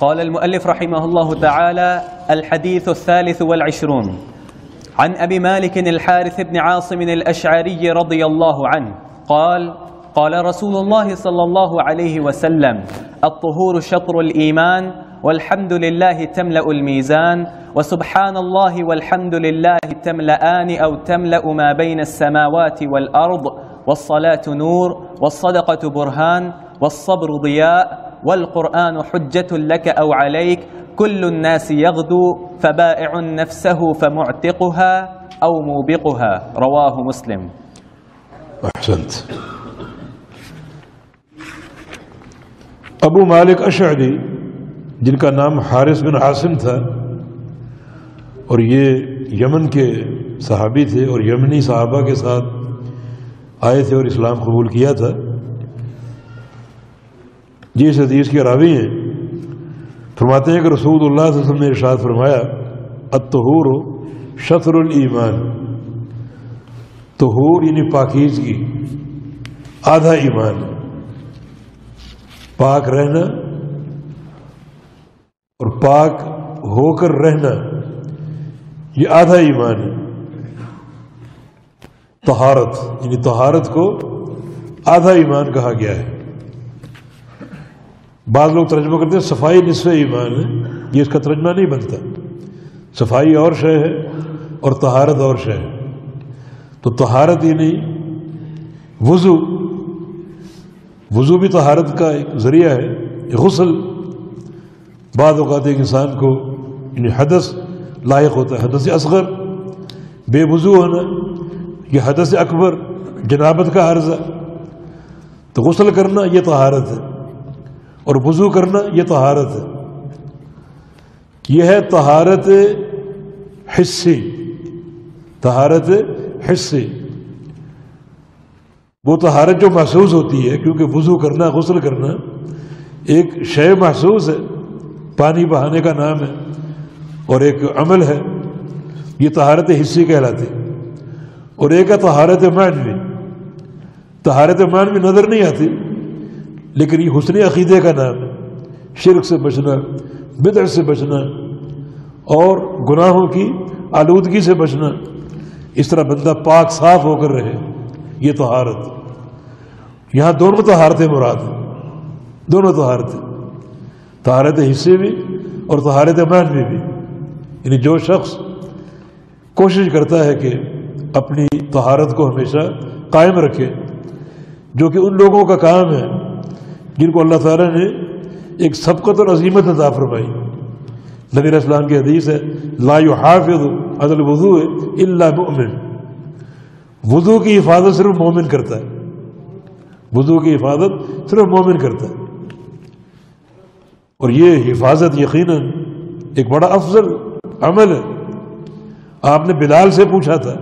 قال المؤلف رحمه الله تعالى الحديث الثالث والعشرون. عن أبي مالك الحارث بن عاصم الأشعري رضي الله عنه قال قال رسول الله صلى الله عليه وسلم الطهور شطر الإيمان والحمد لله تملأ الميزان وسبحان الله والحمد لله تملأان أو تملأ ما بين السماوات والأرض والصلاة نور والصدقة برهان والصبر ضياء والقرآن حجة لك أو عليك كل الناس يغدو فبائع نفسه فمعتقها أو موبقها. رواه مسلم. أحسنت. أبو مالک اشعری جن کا نام حارث بن عاصم تھا اور یہ یمن کے صحابی تھے اور یمنی صحابہ کے ساتھ آئے تھے اور اسلام قبول کیا تھا۔ یہ اس حدیث کے راوی ہیں۔ فرماتے ہیں کہ رسول اللہ صلی اللہ علیہ وسلم نے ارشاد فرمایا، الطہور شطر الایمان۔ طہور یعنی پاکیزگی، آدھا ایمان۔ پاک رہنا اور پاک ہو کر رہنا، یہ آدھا ایمان ہے۔ طہارت یعنی طہارت کو آدھا ایمان کہا گیا ہے۔ بعض لوگ ترجمہ کرتے ہیں، صفائی نصف ایمان ہے، یہ اس کا ترجمہ نہیں بنتا۔ صفائی اور شے ہے اور طہارت اور شے ہے۔ تو طہارت ہی نہیں، وضو۔ وضو بھی طہارت کا ایک ذریعہ ہے غسل۔ بعض اوقات ایک انسان کو یعنی حدث لائق ہوتا ہے، حدث اصغر۔ بے وضو ہونا، یہ حدث اکبر، جنابت کا عرضہ۔ تو غسل کرنا، یہ طہارت ہے۔ اور وضو کرنا یہ طہارت ہے۔ یہ ہے طہارت حصی طہارت حصی وہ طہارت جو محسوس ہوتی ہے، کیونکہ وضو کرنا، غسل کرنا ایک شے محسوس ہے۔ پانی بہانے کا نام ہے اور ایک عمل ہے۔ یہ طہارت حصی کہلاتی اور ایک ہے طہارت معنوی۔ طہارت معنوی نظر نہیں آتی۔ لیکن یہ حسن عقیدے کا نام ہے۔ شرک سے بچنا بدع سے بچنا اور گناہوں کی آلودگی سے بچنا۔ اس طرح بندہ پاک صاف ہو کر رہے، یہ طہارت۔ یہاں دونوں طہارتیں مراد ہیں۔ دونوں طہارتیں۔ طہارت حصے بھی اور طہارت معنوی بھی۔ یعنی جو شخص کوشش کرتا ہے کہ اپنی طہارت کو ہمیشہ قائم رکھے، جو کہ ان لوگوں کا کام ہے جن کو اللہ تعالیٰ نے ایک سبقت اور عظیمت عطا فرمائی۔ نبی السلام کی حدیث ہے، لا يحافظ على الوضوء الا مؤمن۔ وضو کی حفاظت صرف مومن کرتا ہے۔ وضو کی حفاظت صرف مومن کرتا ہے۔ اور یہ حفاظت یقیناً ایک بڑا افضل عمل ہے۔ آپ نے بلال سے پوچھا تھا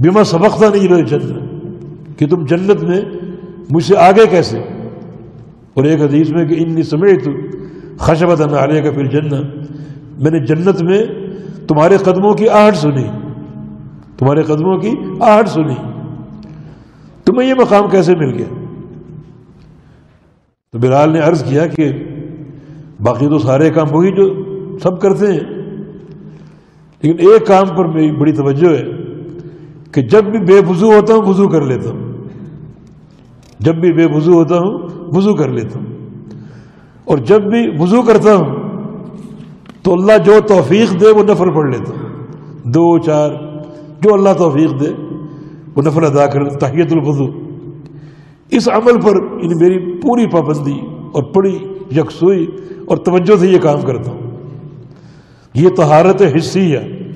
بیما سبقتا نہیں رہے جنت کہ تم جنت میں مجھ سے آگے کیسے؟ اور ایک حدیث میں کہ انی سمیت خشبت علیہ کا پھر جنت میں نے جنت میں تمہارے قدموں کی آہٹ سنی۔ تمہارے قدموں کی آہٹ سنی۔ تمہیں یہ مقام کیسے مل گیا؟ تو بلال نے عرض کیا کہ باقی تو سارے کام وہی جو سب کرتے ہیں۔ لیکن ایک کام پر میری بڑی توجہ ہے کہ جب بھی بے وضو ہوتا ہوں، وضو کر لیتا ہوں۔ جب بھی بے وضو ہوتا ہوں، وضو کر لیتا ہوں۔ اور جب بھی وضو کرتا ہوں، تو اللہ جو توفیق دے، وہ نفل پڑھ لیتا ہوں۔ دو، چار، جو اللہ توفیق دے، وہ نفل ادا کر تحیت الوضو۔ اس عمل پر ان میری پوری پابندی اور بڑی یکسوئی اور توجہ سے یہ کام کرتا ہوں۔ یہ طہارت حصی ہے۔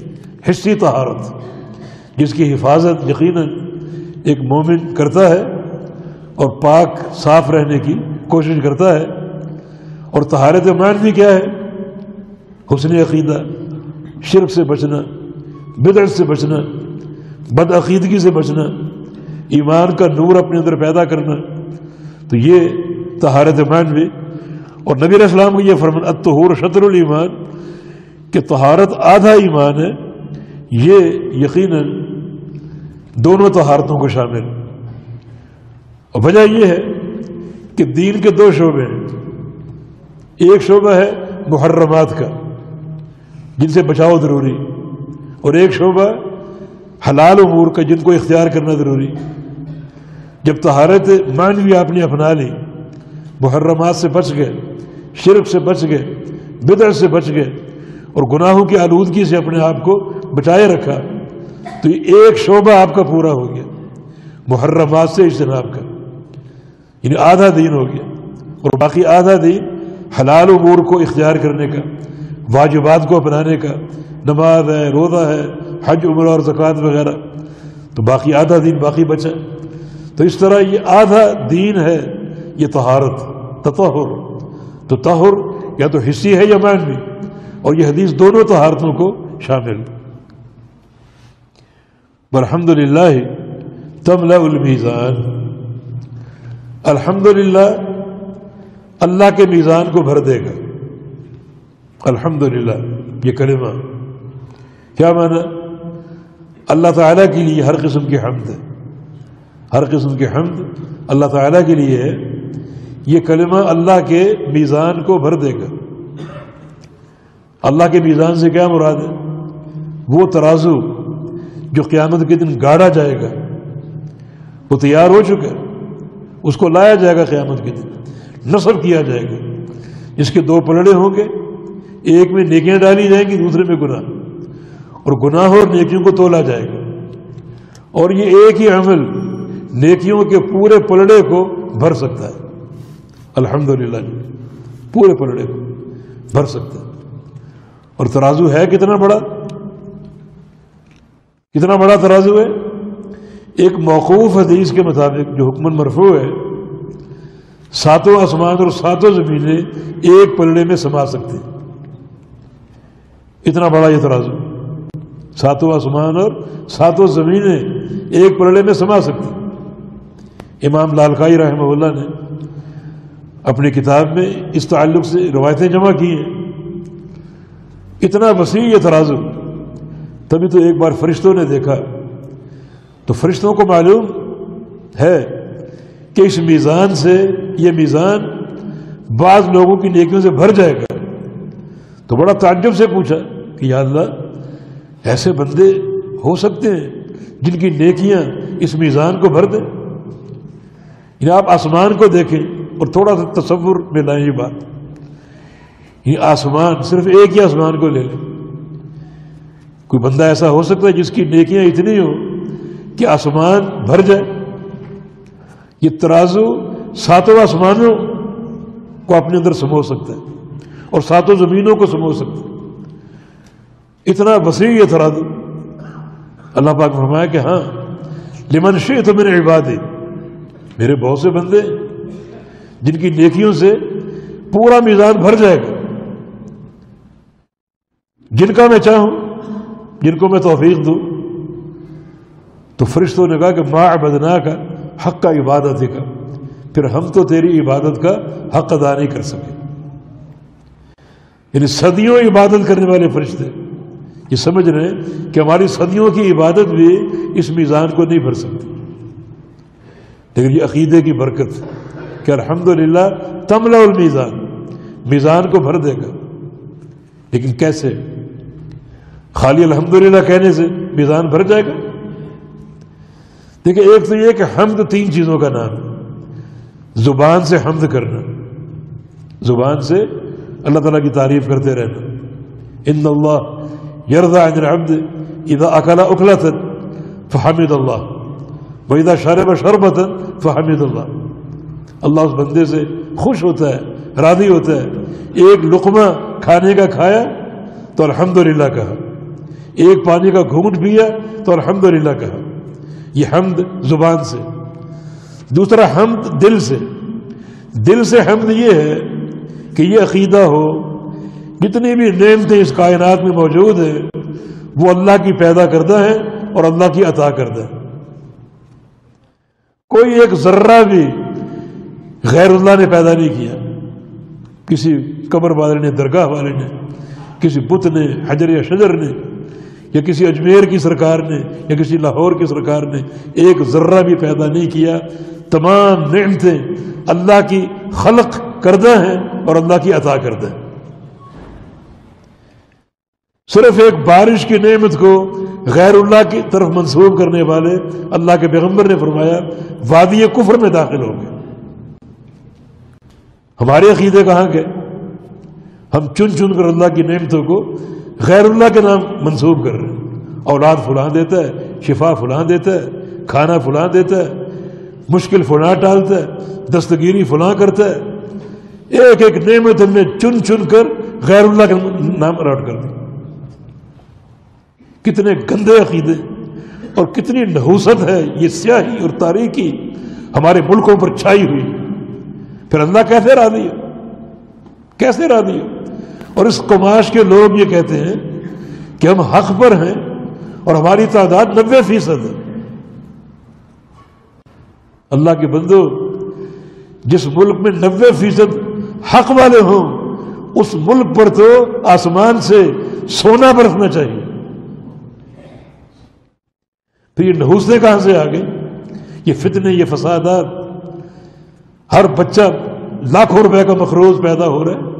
حصی طہارت، جس کی حفاظت یقیناً ایک مومن کرتا ہے۔ اور پاک صاف رہنے کی کوشش کرتا ہے اور طہارت مان بھی کیا ہے؟ حسن عقیدہ، شرک سے بچنا، بدعت سے بچنا، بد عقیدگی سے بچنا، ایمان کا نور اپنے اندر پیدا کرنا، تو یہ طہارت مان بھی۔ اور نبی علیہ السلام کو یہ فرمان اتہور شطر الایمان، کہ طہارت آدھا ایمان ہے، یہ یقیناً دونوں طہارتوں کو شامل اور وجہ یہ ہے کہ دین کے دو شعبے ہیں۔ ایک شعبہ ہے محرمات کا، جن سے بچاؤ ضروری، اور ایک شعبہ حلال امور کا، جن کو اختیار کرنا ضروری۔ جب طہارت معنوی آپ نے اپنا لی، محرمات سے بچ گئے، شرک سے بچ گئے بدر سے بچ گئے، اور گناہوں کی آلودگی سے اپنے آپ کو بچائے رکھا، تو یہ ایک شعبہ آپ کا پورا ہو گیا، محرمات سے اجتناب کا۔ یعنی آدھا دین ہو گیا اور باقی آدھا دین حلال امور کو اختیار کرنے کا، واجبات کو اپنانے کا، نماز ہے، روزہ ہے، حج عمر اور زکوٰۃ وغیرہ۔ تو باقی آدھا دین باقی بچا۔ تو اس طرح یہ آدھا دین ہے، یہ طہارت، تطہر۔ تو طہر یا تو حصی ہے یا معنوی۔ اور یہ حدیث دونوں طہارتوں کو شامل۔ الحمد للہ تملا المیزان۔ الحمد للہ اللہ کے میزان کو بھر دے گا۔ الحمد للہ یہ کلمہ۔ کیا مانا اللہ تعالیٰ کے لیے ہر قسم کی حمد ہے۔ ہر قسم کی حمد اللہ تعالیٰ کے لیے ہے۔ یہ کلمہ اللہ کے میزان کو بھر دے گا۔ اللہ کے میزان سے کیا مراد ہے؟ وہ ترازو جو قیامت کے دن گاڑا جائے گا۔ وہ تیار ہو چکا ہے۔ اس کو لایا جائے گا قیامت کے دن۔ نصب کیا جائے گا۔ جس کے دو پلڑے ہوں گے، ایک میں نیکیاں ڈالی جائیں گی، دوسرے میں گناہ۔ اور گناہ اور نیکیوں کو تولا جائے گا۔ اور یہ ایک ہی عمل نیکیوں کے پورے پلڑے کو بھر سکتا ہے۔ الحمد للہ جی پورے پلڑے کو بھر سکتا ہے۔ اور ترازو ہے کتنا بڑا؟ کتنا بڑا ترازو ہے؟ ایک موقوف حدیث کے مطابق جو حکمن مرفوع ہے، ساتوں آسمان اور ساتوں زمینیں ایک پلڑے میں سما سکتے اتنا بڑا یہ ترازو۔ ساتوں آسمان اور ساتوں زمینیں ایک پلڑے میں سما سکتی۔ امام لالکائی رحمہ اللہ نے اپنی کتاب میں اس تعلق سے روایتیں جمع کی ہیں۔ اتنا وسیع یہ ترازو۔ تبھی تو ایک بار فرشتوں نے دیکھا۔ تو فرشتوں کو معلوم ہے کہ اس میزان سے یہ میزان بعض لوگوں کی نیکیوں سے بھر جائے گا۔ تو بڑا تعجب سے پوچھا کہ یا اللہ، ایسے بندے ہو سکتے ہیں جن کی نیکیاں اس میزان کو بھر دیں؟ یعنی آپ آسمان کو دیکھیں اور تھوڑا سا تصور میں لائیں یہ بات۔ یہ آسمان صرف ایک ہی آسمان کو لے لیں۔ کوئی بندہ ایسا ہو سکتا ہے جس کی نیکیاں اتنی ہوں کہ آسمان بھر جائے۔ یہ ترازو ساتوں آسمانوں کو اپنے اندر سمو سکتا ہے اور ساتوں زمینوں کو سمو سکتا ہے۔ اتنا وسیع یہ ترازو۔ اللہ پاک فرمایا کہ ہاں لمن تو میرے عبادی۔ میرے بہت سے بندے جن کی نیکیوں سے پورا میزان بھر جائے گا۔ جن کا میں چاہوں، جن کو میں توفیق دوں۔ تو فرشتوں نے کہا کہ ماں بدنا کا حق کا عبادت کا پھر ہم تو تیری عبادت کا حق ادا نہیں کر سکے۔ یعنی صدیوں عبادت کرنے والے فرشتے۔ یہ سمجھ رہے ہیں کہ ہماری صدیوں کی عبادت بھی اس میزان کو نہیں بھر سکتی۔ لیکن یہ عقیدے کی برکت کہ الحمد للہ تملا المیزان۔ میزان کو بھر دے گا۔ لیکن کیسے؟ خالی الحمدللہ کہنے سے میزان بھر جائے گا؟ دیکھیں، ایک تو یہ کہ حمد تین چیزوں کا نام ہے۔ زبان سے حمد کرنا، زبان سے اللہ تعالیٰ کی تعریف کرتے رہنا۔ ان اللہ یردا عن العبد اذا اکلا اکلتا فحمد اللہ وَإِذَا شَرَبَ شَرْبَةً فَحَمِدَ اللہ۔ اللہ اس بندے سے خوش ہوتا ہے، راضی ہوتا ہے۔ ایک لقمہ کھانے کا کھایا تو الحمدللہ کہا، ایک پانی کا گھونٹ پیا تو الحمدللہ کہا۔ یہ حمد زبان سے۔ دوسرا، حمد دل سے۔ دل سے حمد یہ ہے کہ یہ عقیدہ ہو، جتنی بھی نعمتیں اس کائنات میں موجود ہیں، وہ اللہ کی پیدا کردہ ہے اور اللہ کی عطا کردہ ہے کوئی ایک ذرہ بھی غیر اللہ نے پیدا نہیں کیا۔ کسی قبر والے نے، درگاہ والے نے، کسی بت نے، حجر یا شجر نے یا کسی اجمیر کی سرکار نے، یا کسی لاہور کی سرکار نے ایک ذرہ بھی پیدا نہیں کیا۔ تمام نعمتیں اللہ کی خلق کردہ ہیں اور اللہ کی عطا کر دیں صرف ایک بارش کی نعمت کو غیر اللہ کی طرف منسوخ کرنے والے اللہ کے پیغمبر نے فرمایا، وادی کفر میں داخل ہو گئے ہمارے عقیدے کہاں گئے؟ ہم چن چن کر اللہ کی نعمتوں کو غیر اللہ کے نام منسوخ کر رہے ہیں۔ اولاد فلاں دیتا ہے، شفا فلاں دیتا ہے، کھانا فلاں دیتا ہے، مشکل فلاں ٹالتا ہے، دستگیری فلاں کرتا ہے۔ ایک ایک نعمت ہم نے چن چن کر غیر اللہ کا نام اراٹ کر دی۔ کتنے گندے عقیدے اور کتنی نحوست ہے، یہ سیاہی اور تاریخی ہمارے ملکوں پر چھائی ہوئی۔ پھر اللہ کیسے راضی ہے؟ کیسے راضی ہے؟ اور اس کماش کے لوگ یہ کہتے ہیں کہ ہم حق پر ہیں اور ہماری تعداد نبے فیصد ہے۔ اللہ کے بندو، جس ملک میں نبے فیصد حق والے ہوں، اس ملک پر تو آسمان سے سونا برسنا چاہیے۔ پھر یہ نحوستے کہاں سے آ گئے یہ فتنے، یہ فسادات، ہر بچہ لاکھوں روپے کا مخروض پیدا ہو رہا ہے۔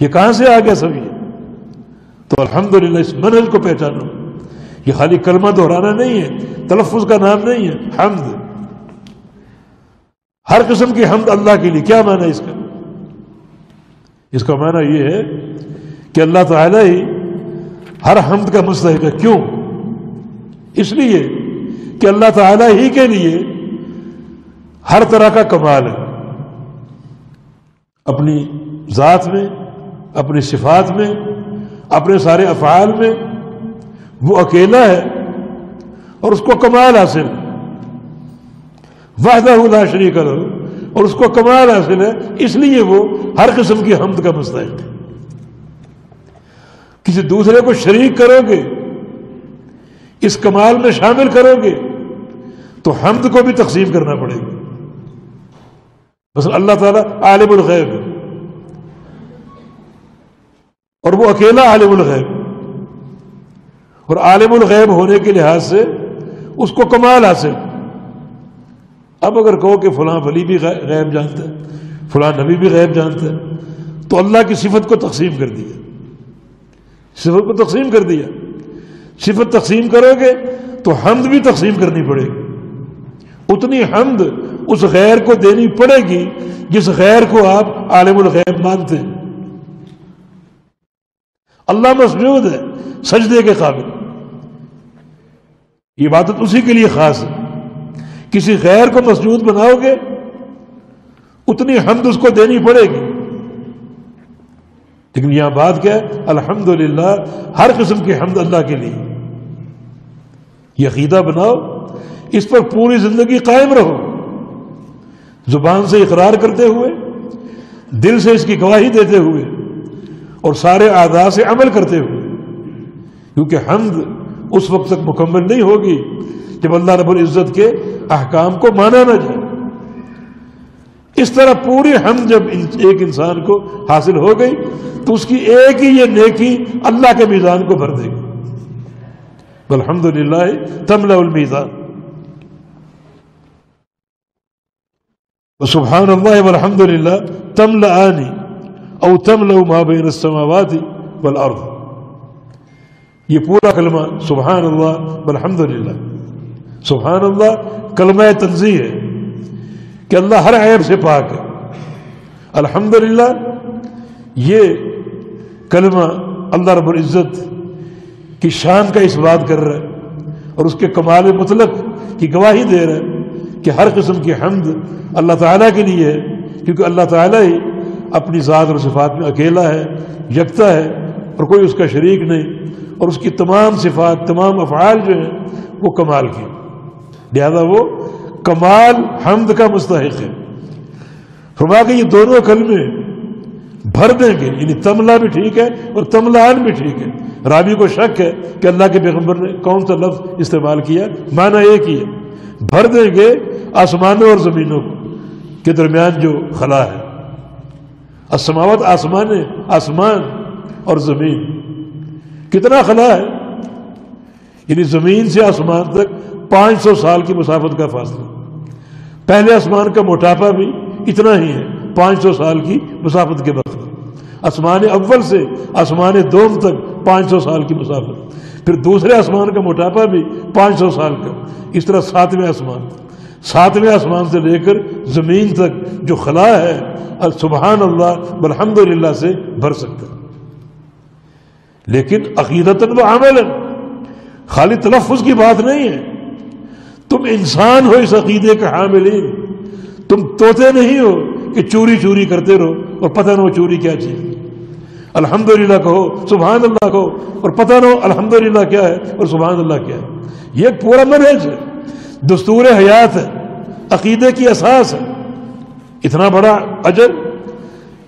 یہ کہاں سے آ گیا سب یہ؟ تو الحمدللہ اس منزل کو پہچانو۔ یہ خالی کلمہ دہرانا نہیں ہے، تلفظ کا نام نہیں ہے، حمد۔ ہر قسم کی حمد اللہ کے لیے۔ کیا معنی ہے اس کا؟ اس کا معنی یہ ہے کہ اللہ تعالیٰ ہی ہر حمد کا مستحق ہے۔ کیوں؟ اس لیے کہ اللہ تعالیٰ ہی کے لیے ہر طرح کا کمال ہے۔ اپنی ذات میں اپنی صفات میں، اپنے سارے افعال میں، وہ اکیلا ہے اور اس کو کمال حاصل وحدہ لا شریک کرو اور اس کو کمال حاصل ہے، اس لیے وہ ہر قسم کی حمد کا مستحق ہے۔ کسی دوسرے کو شریک کرو گے، اس کمال میں شامل کرو گے، تو حمد کو بھی تقسیم کرنا پڑے گا۔ بس اللہ تعالیٰ عالم الغیب اور وہ اکیلا عالم الغیب۔ اور عالم الغیب ہونے کے لحاظ سے اس کو کمال حاصل۔ اب اگر کہو کہ فلاں ولی بھی غیب جانتا ہے، فلاں نبی بھی غیب جانتا ہے، تو اللہ کی صفت کو تقسیم کر دیا۔ صفت کو تقسیم کر دیا۔ صفت تقسیم کرو گے تو حمد بھی تقسیم کرنی پڑے گی۔ اتنی حمد اس غیر کو دینی پڑے گی جس غیر کو آپ عالم الغیب مانتے ہیں۔ اللہ مسجود ہے، سجدے کے قابل۔ یہ بات اسی کے لیے خاص ہے۔ کسی غیر کو مسجود بناؤ گے، اتنی حمد اس کو دینی پڑے گی۔ لیکن یہاں بات کیا ہے؟ الحمد ہر قسم کی حمد اللہ کے لیے۔ یہ عقیدہ بناؤ، اس پر پوری زندگی قائم رہو۔ زبان سے اقرار کرتے ہوئے، دل سے اس کی گواہی دیتے ہوئے۔ اور سارے اعضاء سے عمل کرتے ہوئے۔ کیونکہ حمد اس وقت تک مکمل نہیں ہوگی جب اللہ رب العزت کے احکام کو مانا نہ جائے۔ اس طرح پوری حمد جب ایک انسان کو حاصل ہو گئی، تو اس کی ایک ہی یہ نیکی اللہ کے میزان کو بھر دے گی۔ الحمد للہ تملا المیزان۔ سبحان اللہ والحمد للہ تم لانی او تم لو ما بین السماوات والارض. یہ پورا کلمہ سبحان اللہ والحمد للہ سبحان اللہ کلمہ تنظیح ہے کہ اللہ ہر عیب سے پاک ہے. الحمد للہ یہ کلمہ اللہ رب العزت کی شان کا اس بات کر رہا ہے اور اس کے کمال مطلق کی گواہی دے رہا ہے کہ ہر قسم کی حمد اللہ تعالیٰ کے لیے ہے، کیونکہ اللہ تعالیٰ ہی اپنی ذات اور صفات میں اکیلا ہے، یکتا ہے اور کوئی اس کا شریک نہیں۔ اور اس کی تمام صفات، تمام افعال جو ہیں، وہ کمال کی لہذا وہ کمال، حمد کا مستحق ہے۔ فرما کہ یہ دونوں کلمے بھر دیں گے۔ یعنی تملا بھی ٹھیک ہے اور تملان بھی ٹھیک ہے۔ رابی کو شک ہے کہ اللہ کے پیغمبر نے کون سا لفظ استعمال کیا، معنی ایک ہی ہے بھر دیں گے آسمانوں اور زمینوں کے درمیان جو خلا ہے۔ اسماوت آسمان آسمان اور زمین۔ کتنا خلا ہے؟ یعنی زمین سے آسمان تک پانچ سو سال کی مسافت کا فاصلہ۔ پہلے آسمان کا موٹاپا بھی اتنا ہی ہے، پانچ سو سال کی مسافت کے وقت۔ آسمان اول سے آسمان دوم تک پانچ سو سال کی مسافت۔ پھر دوسرے آسمان کا موٹاپا بھی پانچ سو سال کا۔ اس طرح ساتویں آسمان۔ ساتویں آسمان سے لے کر زمین تک جو خلا ہے سبحان اللہ بالحمد للہ سے بھر سکتا لیکن عقیدت و عمل خالی تلفظ کی بات نہیں ہے۔ تم انسان ہو اس عقیدے کا حاملین۔ تم توتے نہیں ہو کہ چوری چوری کرتے رہو اور پتہ نہ ہو چوری کیا چیز۔ الحمد للہ کہو، سبحان اللہ کہو، اور پتہ نہ ہو الحمد للہ کیا ہے اور سبحان اللہ کیا ہے۔ یہ پورا منہج ہے۔ دستور حیات ہے۔ عقیدے کی اساس ہے۔ اتنا بڑا اجر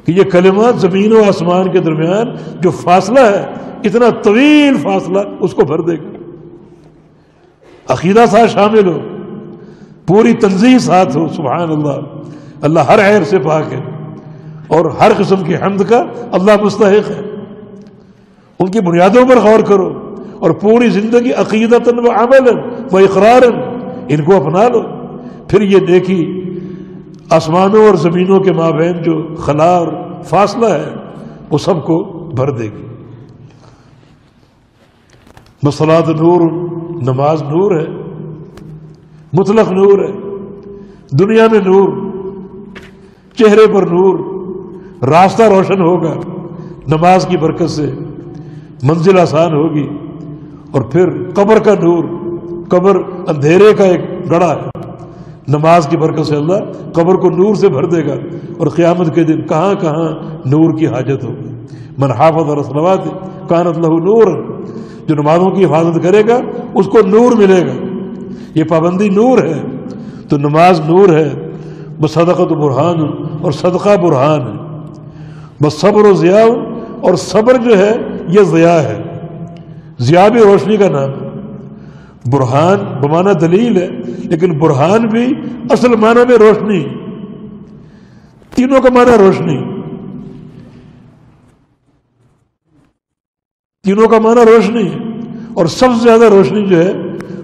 کہ یہ کلمات زمین و آسمان کے درمیان جو فاصلہ ہے، اتنا طویل فاصلہ اس کو بھر دے گا۔ عقیدہ ساتھ شامل ہو، پوری تنظیم ساتھ ہو، سبحان اللہ۔ اللہ ہر عیر سے پاک ہے۔ اور ہر قسم کی حمد کا اللہ مستحق ہے۔ ان کی بنیادوں پر غور کرو اور پوری زندگی عقیدت و عمل و اقرار ان کو اپنا لو۔ پھر یہ دیکھی آسمانوں اور زمینوں کے مابین جو خلار فاصلہ ہے، وہ سب کو بھر دے گی۔ مسلات نور، نماز نور ہے، مطلق نور ہے، دنیا میں نور، چہرے پر نور، راستہ روشن ہوگا، نماز کی برکت سے منزل آسان ہوگی اور پھر قبر کا نور، قبر اندھیرے کا ایک گڑا ہے۔ نماز کی برکت سے اللہ قبر کو نور سے بھر دے گا اور قیامت کے دن کہاں کہاں نور کی حاجت ہوگی۔ منحافظ اور اسلوات کانت لہو نور، جو نمازوں کی حفاظت کرے گا، اس کو نور ملے گا۔ یہ پابندی نور ہے۔ تو نماز نور ہے۔ بس صدقت برحان اور صدقہ برحان ہے۔ بس صبر و ضیاء اور صبر جو ہے، یہ ضیاء ہے۔ ضیاء بھی روشنی کا نام ہے۔ برہان بمانا دلیل ہے، لیکن برہان بھی اصل معنی میں روشنی۔ تینوں کا معنی روشنی۔ تینوں کا معنی روشنی۔ اور سب سے زیادہ روشنی جو ہے،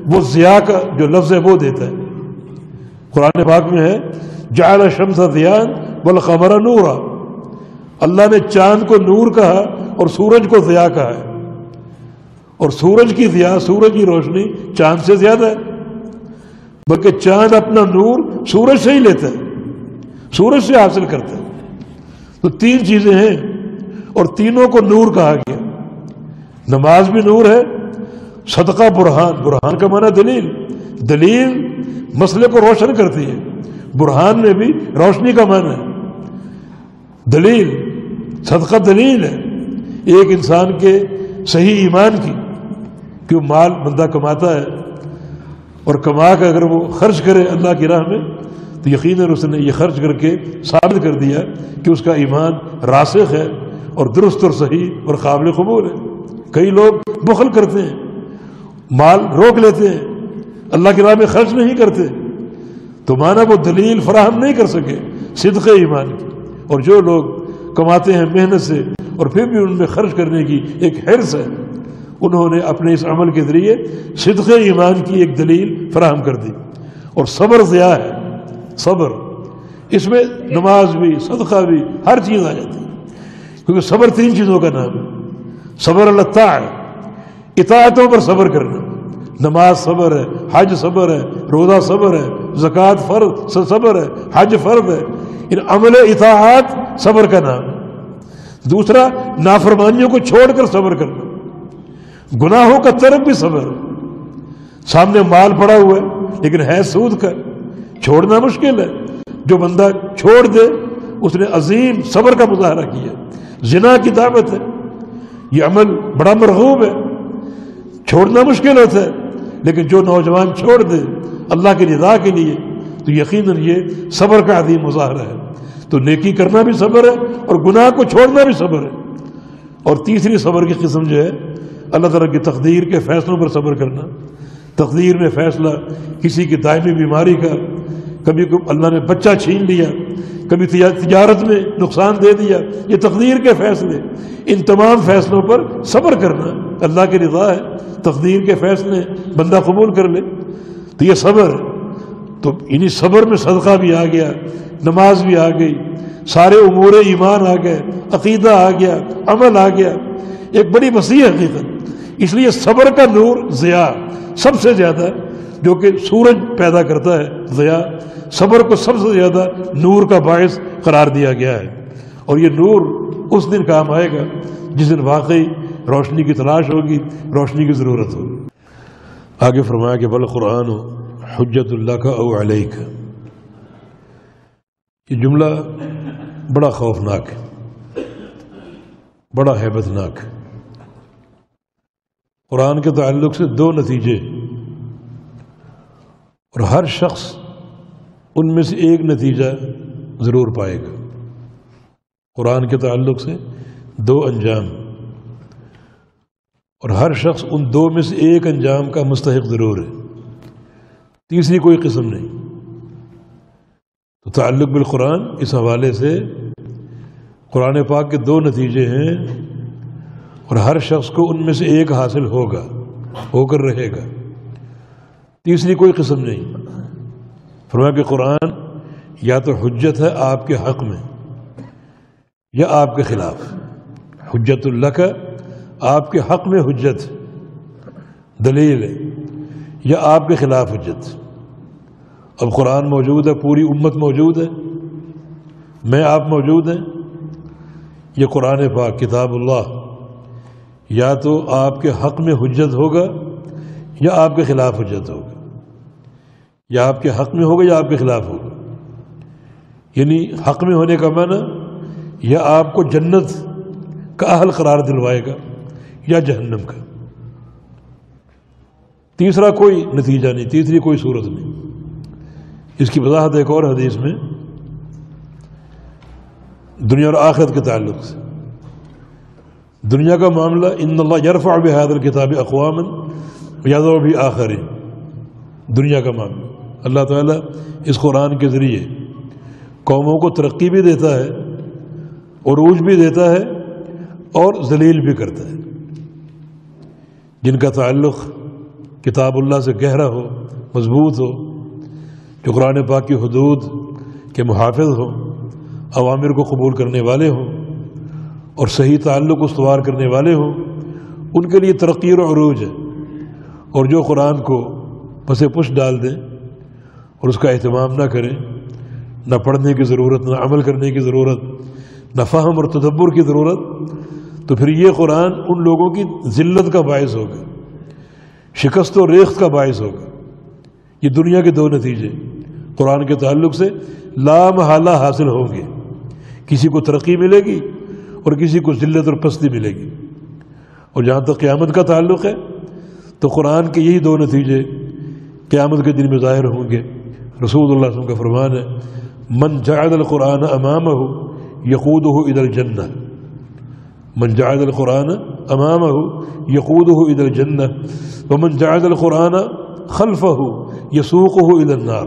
وہ ضیاء کا جو لفظ ہے، وہ دیتا ہے۔ قرآن پاک میں ہے، جعل شمس دیان والقمر نورا۔ اللہ نے چاند کو نور کہا اور سورج کو ضیاء کہا ہے۔ اور سورج کی ضیاء سورج کی روشنی چاند سے زیادہ ہے۔ بلکہ چاند اپنا نور سورج سے ہی لیتا ہے، سورج سے حاصل کرتا ہے۔ تو تین چیزیں ہیں اور تینوں کو نور کہا گیا۔ نماز بھی نور ہے، صدقہ برہان برہان کا معنی دلیل۔ دلیل مسئلے کو روشن کرتی ہے، برہان میں بھی روشنی کا معنی ہے۔ دلیل، صدقہ دلیل ہے، ایک انسان کے صحیح ایمان کی۔ کہ وہ مال بندہ کماتا ہے اور کما کر اگر وہ خرچ کرے اللہ کی راہ میں، تو یقیناً اس نے یہ خرچ کر کے ثابت کر دیا کہ اس کا ایمان راسخ ہے اور درست اور صحیح اور قابل قبول ہے۔ کئی لوگ بخل کرتے ہیں، مال روک لیتے ہیں، اللہ کی راہ میں خرچ نہیں کرتے۔ تو مانا وہ دلیل فراہم نہیں کر سکے صدق ایمان کی۔ اور جو لوگ کماتے ہیں محنت سے اور پھر بھی ان میں خرچ کرنے کی ایک حرص ہے انہوں نے اپنے اس عمل کے ذریعے صدق ایمان کی ایک دلیل فراہم کر دی۔ اور صبر ضیاء ہے۔ صبر۔ اس میں نماز بھی، صدقہ بھی، ہر چیز آ جاتی ہے۔ کیونکہ صبر تین چیزوں کا نام ہے۔ صبر اللہ ہے۔ اطاعتوں پر صبر کرنا۔ نماز صبر ہے، حج صبر ہے، روزہ صبر ہے، زکوٰۃ فرض صبر ہے، حج فرض ہے۔ ان عمل اطاعت صبر کا نام دوسرا، نافرمانیوں کو چھوڑ کر صبر کرنا۔ گناہوں کا طرف بھی صبر سامنے مال پڑا ہوا ہے، لیکن ہے سود کا۔ چھوڑنا مشکل ہے۔ جو بندہ چھوڑ دے، اس نے عظیم صبر کا مظاہرہ کیا۔ زنا کی دعوت ہے۔ یہ عمل بڑا مرغوب ہے۔ چھوڑنا مشکل ہوتا ہے، لیکن جو نوجوان چھوڑ دے، اللہ کی رضا کے لیے، تو یقیناً یہ صبر کا عظیم مظاہرہ ہے۔ تو نیکی کرنا بھی صبر ہے اور گناہ کو چھوڑنا بھی صبر ہے۔ اور تیسری صبر کی قسم جو ہے اللہ تعالیٰ کی تقدیر کے فیصلوں پر صبر کرنا، تقدیر میں فیصلہ کسی کی دائمی بیماری کا، کبھی اللہ نے بچہ چھین لیا، کبھی تجارت میں نقصان دے دیا، یہ تقدیر کے فیصلے۔ ان تمام فیصلوں پر صبر کرنا اللہ کی رضا ہے، تقدیر کے فیصلے بندہ قبول کر لے۔ تو یہ صبر، تو انہیں صبر میں صدقہ بھی آ گیا، نماز بھی آ گئی، سارے امور ایمان آ گئے، عقیدہ آ گیا، عمل آ گیا۔ ایک بڑی وسیع حقیقت۔ اس لیے صبر کا نور ضیاء سب سے زیادہ جو کہ سورج پیدا کرتا ہے ضیاء صبر کو سب سے زیادہ نور کا باعث قرار دیا گیا ہے۔ اور یہ نور اس دن کام آئے گا جس دن واقعی روشنی کی تلاش ہوگی، روشنی کی ضرورت ہوگی۔ آگے فرمایا کہ بل قرآن حجت اللہ کا او علیہ کا یہ جملہ بڑا خوفناک ہے، بڑا حیبت ناک ہے۔ قرآن کے تعلق سے دو نتیجے اور ہر شخص ان میں سے ایک نتیجہ ضرور پائے گا۔ قرآن کے تعلق سے دو انجام اور ہر شخص ان دو میں سے ایک انجام کا مستحق ضرور ہے۔ تیسری کوئی قسم نہیں۔ تو تعلق بالقرآن اس حوالے سے قرآن پاک کے دو نتیجے ہیں۔ اور ہر شخص کو ان میں سے ایک حاصل ہوگا، ہو کر رہے گا۔ تیسری کوئی قسم نہیں۔ فرمایا کہ قرآن یا تو حجت ہے آپ کے حق میں، یا آپ کے خلاف۔ حجت اللہ کا آپ کے حق میں حجت۔ دلیل ہے، یا آپ کے خلاف حجت۔ اب قرآن موجود ہے، پوری امت موجود ہے۔ میں آپ موجود ہیں۔ یہ قرآن پاک، کتاب اللہ۔ یا تو آپ کے حق میں حجت ہوگا یا آپ کے خلاف حجت ہوگا۔ یا آپ کے حق میں ہوگا یا آپ کے خلاف ہوگا۔ یعنی حق میں ہونے کا معنی یا آپ کو جنت کا اہل قرار دلوائے گا یا جہنم کا۔ تیسرا کوئی نتیجہ نہیں، تیسری کوئی صورت نہیں۔ اس کی وضاحت ایک اور حدیث میں دنیا اور آخرت کے تعلق سے۔ دنیا کا معاملہ ان اللہ یرفع بحاد الکتاب اقوام یاد بھی آخر دنیا کا معاملہ۔ اللہ تعالیٰ اس قرآن کے ذریعے قوموں کو ترقی بھی دیتا ہے، عروج بھی دیتا ہے اور ذلیل بھی کرتا ہے۔ جن کا تعلق کتاب اللہ سے گہرا ہو، مضبوط ہو، جو قرآن پاک کی حدود کے محافظ ہوں عوامر کو قبول کرنے والے ہوں اور صحیح تعلق استوار کرنے والے ہوں، ان کے لیے ترقی و عروج ہے۔ اور جو قرآن کو پس پش ڈال دیں اور اس کا اہتمام نہ کریں، نہ پڑھنے کی ضرورت، نہ عمل کرنے کی ضرورت، نہ فہم اور تدبر کی ضرورت، تو پھر یہ قرآن ان لوگوں کی ذلت کا باعث ہوگا، شکست و ریخت کا باعث ہوگا۔ یہ دنیا کے دو نتیجے، قرآن کے تعلق سے لامحالہ حاصل ہوں گے، کسی کو ترقی ملے گی اور کسی کو ذلت اور پستی ملے گی۔ اور جہاں تک قیامت کا تعلق ہے، تو قرآن کے یہی دو نتیجے قیامت کے دن میں ظاہر ہوں گے۔ رسول اللہ علیہ وسلم کا فرمان ہے، من جعل القرآن امام ہو یقود ہو ادھر جنت من جعل القرآن امام ہو یقود ہو ادھر جنت و من جعل القرآن خلف ہو یسوق ہو ادھر نار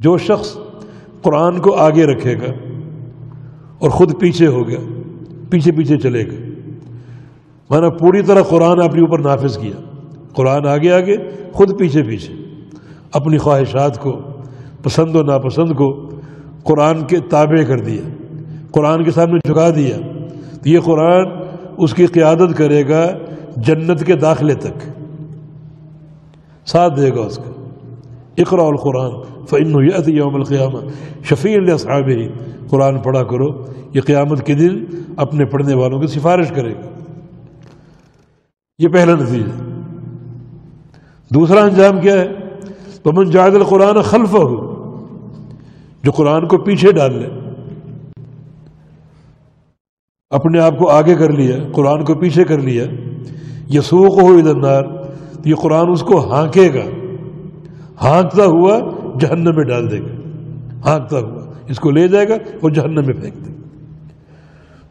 جو شخص قرآن کو آگے رکھے گا اور خود پیچھے ہو گیا، پیچھے پیچھے چلے گا مانا پوری طرح قرآن اپنے اوپر نافذ کیا۔ قرآن آگے آگے، خود پیچھے پیچھے۔ اپنی خواہشات کو، پسند و ناپسند کو قرآن کے تابع کر دیا۔ قرآن کے سامنے جھکا دیا۔ تو یہ قرآن اس کی قیادت کرے گا جنت کے داخلے تک۔ ساتھ دے گا اس کا اقرا القرآن فعن یوم القیامہ شفیع صاحب قرآن پڑھا کرو، یہ قیامت کے دن اپنے پڑھنے والوں کی سفارش کرے گا۔ یہ پہلا نتیجہ دوسرا انجام کیا ہے؟ پمن جاد القرآن خلف ہو جو قرآن کو پیچھے ڈال لے۔ اپنے آپ کو آگے کر لیا، قرآن کو پیچھے کر لیا۔ یہ ہو ادندار تو یہ قرآن اس کو ہانکے گا۔ ہانکتا ہوا جہنم میں ڈال دے گا۔ ہانکتا ہوا۔ اس کو لے جائے گا اور جہنم میں پھینک دے گا۔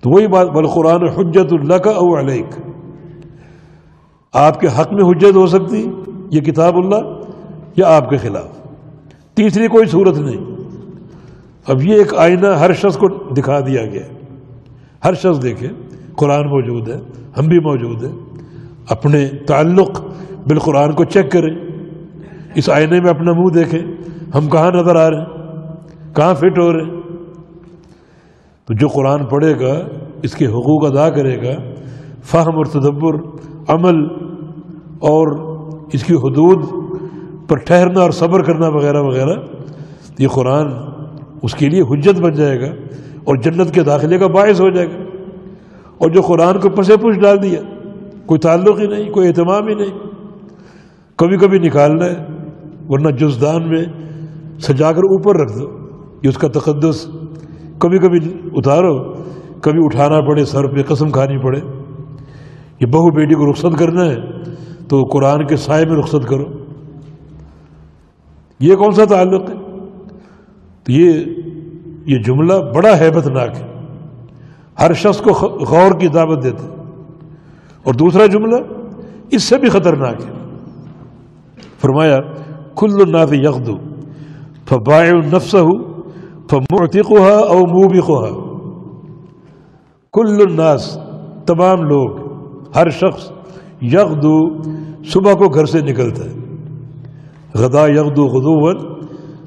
تو وہی بات بل قرآن حجت اللہ کا او علیک آپ کے حق میں حجت ہو سکتی، یہ کتاب اللہ، یا آپ کے خلاف۔ تیسری کوئی صورت نہیں۔ اب یہ ایک آئینہ ہر شخص کو دکھا دیا گیا۔ ہر شخص دیکھے قرآن موجود ہے، ہم بھی موجود ہیں۔ اپنے تعلق بالقرآن کو چیک کریں۔ اس آئینے میں اپنا منہ دیکھیں۔ ہم کہاں نظر آ رہے ہیں؟ کہاں فٹ ہو رہے تو جو قرآن پڑھے گا، اس کے حقوق ادا کرے گا، فہم اور تدبر، عمل اور اس کی حدود پر ٹھہرنا اور صبر کرنا وغیرہ وغیرہ، یہ قرآن اس کے لیے حجت بن جائے گا اور جنت کے داخلے کا باعث ہو جائے گا۔ اور جو قرآن کو پسے پش ڈال دیا، کوئی تعلق ہی نہیں، کوئی اہتمام ہی نہیں، کبھی کبھی نکالنا ہے، ورنہ جزدان میں سجا کر اوپر رکھ دو۔ یہ اس کا تقدس کبھی کبھی اتارو، کبھی اٹھانا پڑے، سر پہ قسم کھانی پڑے۔ یہ بہو بیٹی کو رخصت کرنا ہے تو قرآن کے سائے میں رخصت کرو۔ یہ کون سا تعلق ہے؟ تو یہ یہ جملہ بڑا حیبت ناک ہے۔ ہر شخص کو غور کی دعوت دیتے اور دوسرا جملہ، اس سے بھی خطرناک ہے۔ فرمایا، کل الناس یغدو فبائع نفسه فمعتقها او موبقها۔ کل الناس، تمام لوگ، ہر شخص یغدو، صبح کو گھر سے نکلتا ہے۔ غدا یغدو غدوون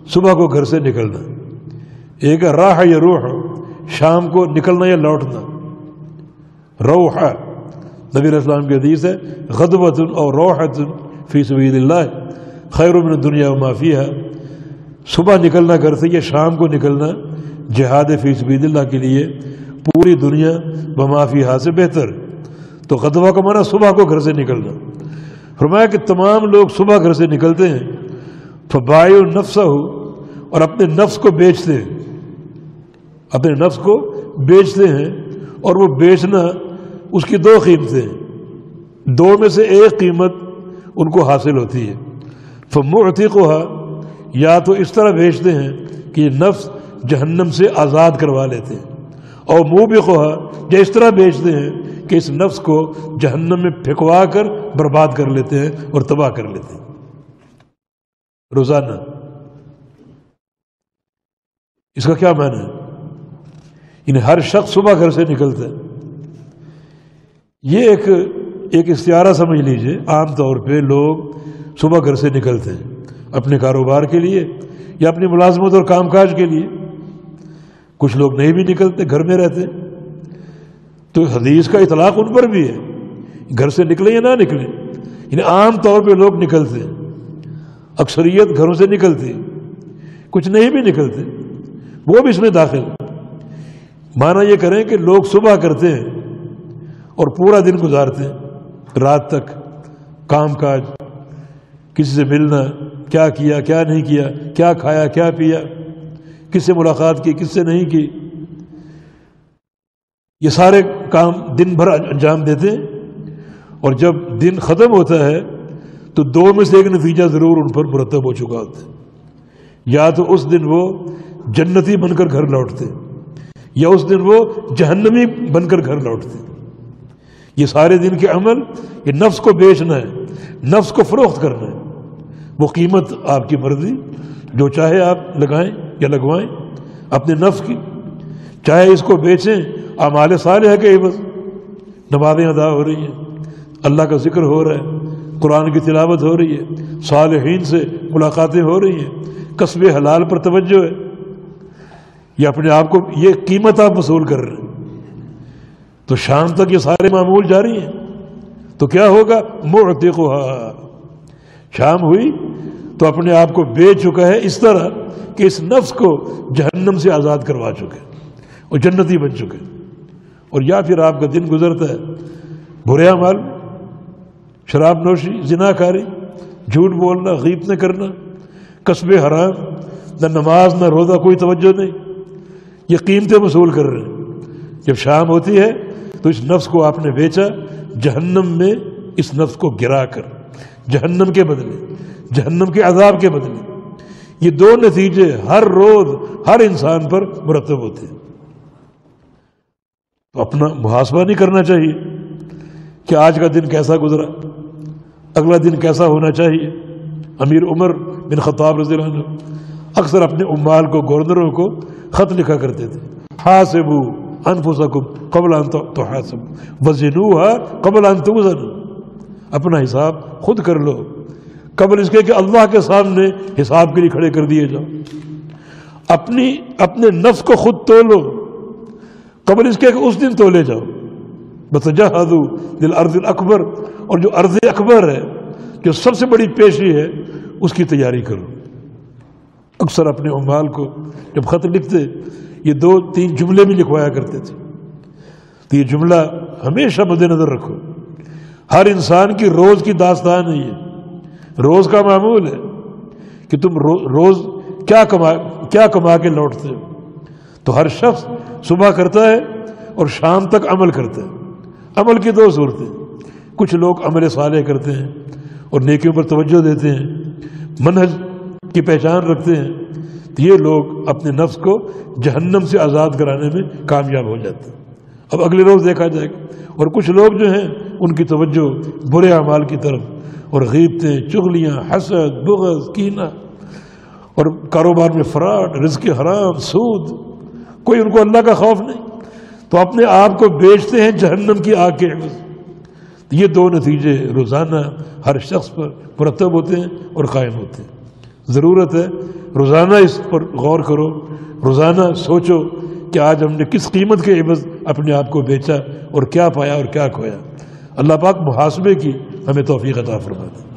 صبح کو گھر سے نکلنا۔ ایک راہ یا روح، شام کو نکلنا یا لوٹنا۔ روح، نبی علیہ السلام کی حدیث ہے غدوت اور روحت فی سبیل اللہ، خیر من دنیا و معافی ہے صبح نکلنا گھر سے یا شام کو نکلنا، جہاد فی سبیل اللہ کے لیے پوری دنیا بمافی ہا سے بہتر۔ تو غدوہ کا معنی صبح کو گھر سے نکلنا۔ فرمایا کہ تمام لوگ صبح گھر سے نکلتے ہیں فبائع نفسہ ہو اور اپنے نفس کو بیچتے ہیں۔ اپنے نفس کو بیچتے ہیں اور وہ بیچنا اس کی دو قیمتیں ہیں۔ دو میں سے ایک قیمت ان کو حاصل ہوتی ہے۔ فمعتی کو یا تو اس طرح بیچتے ہیں کہ یہ نفس جہنم سے آزاد کروا لیتے ہیں۔ اور منہ بھی خواہ یا اس طرح بیچتے ہیں کہ اس نفس کو جہنم میں پھینکوا کر برباد کر لیتے ہیں اور تباہ کر لیتے ہیں۔ روزانہ۔ اس کا کیا معنی ہے؟ یعنی ہر شخص صبح گھر سے نکلتا ہے۔ یہ ایک ایک استعارہ سمجھ لیجیے، عام طور پہ لوگ صبح گھر سے نکلتے ہیں۔ اپنے کاروبار کے لیے یا اپنی ملازمت اور کام کاج کے لیے۔ کچھ لوگ نہیں بھی نکلتے، گھر میں رہتے۔ تو حدیث کا اطلاق ان پر بھی ہے، گھر سے نکلیں یا نہ نکلیں۔ یعنی عام طور پہ لوگ نکلتے اکثریت گھروں سے نکلتی کچھ نہیں بھی نکلتے، وہ بھی اس میں داخل۔ مانا یہ کریں کہ لوگ صبح کرتے ہیں اور پورا دن گزارتے ہیں، رات تک کام کاج، کسی سے ملنا کیا کیا کیا نہیں کیا کیا کھایا، کیا پیا، کس سے ملاقات کی، کس سے نہیں کی۔ یہ سارے کام دن بھر انجام دیتے ہیں۔ اور جب دن ختم ہوتا ہے تو دو میں سے ایک نتیجہ ضرور ان پر مرتب ہو چکا ہوتا ہے۔ یا تو اس دن وہ جنتی بن کر گھر لوٹتے، یا اس دن وہ جہنمی بن کر گھر لوٹتے۔ یہ سارے دن کے عمل، یہ نفس کو بیچنا ہے، نفس کو فروخت کرنا ہے۔ وہ قیمت آپ کی مرضی، جو چاہے آپ لگائیں یا لگوائیں، اپنے نفس کی۔ چاہے اس کو بیچیں اعمال صالح ہے کہ بس۔ نمازیں ادا ہو رہی ہیں۔ اللہ کا ذکر ہو رہا ہے، قرآن کی تلاوت ہو رہی ہے، صالحین سے ملاقاتیں ہو رہی ہیں۔ قصب حلال پر توجہ ہے۔ یہ اپنے آپ کو، یہ قیمت آپ وصول کر رہے ہیں۔ تو شام تک یہ سارے معمول جاری ہیں۔ تو کیا ہوگا؟ معتقها شام ہوئی تو اپنے آپ کو بیچ چکا ہے اس طرح کہ اس نفس کو جہنم سے آزاد کروا چکے اور جنتی بن چکے اور یا پھر آپ کا دن گزرتا ہے بریا مال شراب نوشی، زنا کاری، جھوٹ بولنا، غیب نہ کرنا، قصب حرام، نہ نماز، نہ روزہ، کوئی توجہ نہیں۔ یہ قیمتیں وصول کر رہے ہیں۔ جب شام ہوتی ہے تو اس نفس کو آپ نے بیچا، جہنم میں اس نفس کو گرا کر۔ جہنم کے بدلے، جہنم کے عذاب کے بدلے۔ یہ دو نتیجے ہر روز ہر انسان پر مرتب ہوتے ہیں۔ تو اپنا محاسبہ نہیں کرنا چاہیے کہ آج کا دن کیسا گزرا، اگلا دن کیسا ہونا چاہیے۔ امیر عمر بن خطاب رضی اللہ عنہ اکثر اپنے امال کو، گورنروں کو خط لکھا کرتے تھے۔ حاسبو انفسکم قبل ان تحاسب وزنوها قبل ان توزن اپنا حساب خود کر لو۔ قبل اس کے کہ اللہ کے سامنے حساب کے لیے کھڑے کر دیے جاؤ۔ اپنی، اپنے نفس کو خود تو لو قبل اس کے کہ اس دن تولے جاؤ۔ بتجہدو دل ارض اکبر اور جو ارض اکبر ہے، جو سب سے بڑی پیشی ہے، اس کی تیاری کرو۔ اکثر اپنے امال کو جب خط لکھتے، یہ دو، تین جملے بھی لکھوایا کرتے تھے۔ تو یہ جملہ ہمیشہ مد نظر رکھو۔ ہر انسان کی روز کی داستان ہے یہ۔ روز کا معمول ہے کہ تم روز کیا کما کیا کما کے لوٹتے ہو۔ تو ہر شخص صبح کرتا ہے اور شام تک عمل کرتا ہے۔ عمل کی دو صورتیں۔ کچھ لوگ عمل صالح کرتے ہیں اور نیکیوں پر توجہ دیتے ہیں۔ منہج کی پہچان رکھتے ہیں۔ تو یہ لوگ اپنے نفس کو جہنم سے آزاد کرانے میں کامیاب ہو جاتے ہیں۔ اب اگلے روز دیکھا جائے گا۔ اور کچھ لوگ جو ہیں، ان کی توجہ برے اعمال کی طرف۔ اور غیبتیں، چغلیاں، حسد، بغض، کینہ۔ اور کاروبار میں فراڈ، رزق حرام، سود۔ کوئی ان کو اللہ کا خوف نہیں۔ تو اپنے آپ کو بیچتے ہیں جہنم کی آگ کے عوض۔ یہ دو نتیجے روزانہ ہر شخص پر مرتب ہوتے ہیں اور قائم ہوتے ہیں۔ ضرورت ہے روزانہ اس پر غور کرو۔ روزانہ سوچو کہ آج ہم نے کس قیمت کے عوض اپنے آپ کو بیچا اور کیا پایا اور کیا کھویا۔ اللہ پاک محاسبے کی ہمیں توفیق عطا فرما دیں